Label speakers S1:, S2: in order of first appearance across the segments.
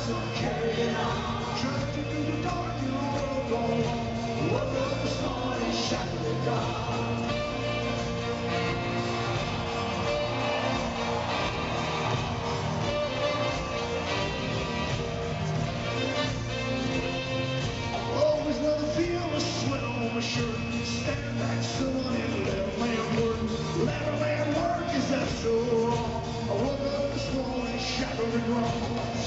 S1: rocks I'm carrying on, trudging through the dark gone. Always another feel the sweat on my shirt. Stand back, let a man work. Let a man work, is so wrong? I woke up this morning shackled and drawn.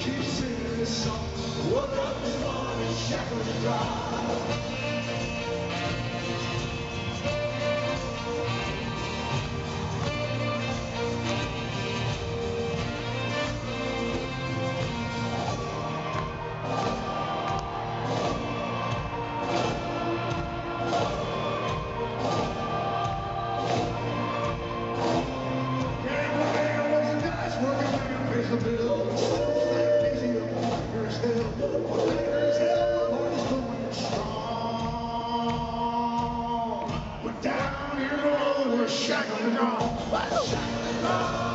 S1: keep singing this song? Up this morning shackled and gone. Shackled and drawn. Shackled and drawn,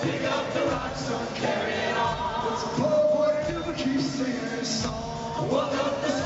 S1: Pick up the rocks, I'm carrying on. What's a poor boy to do but keep singing this song? Woke up this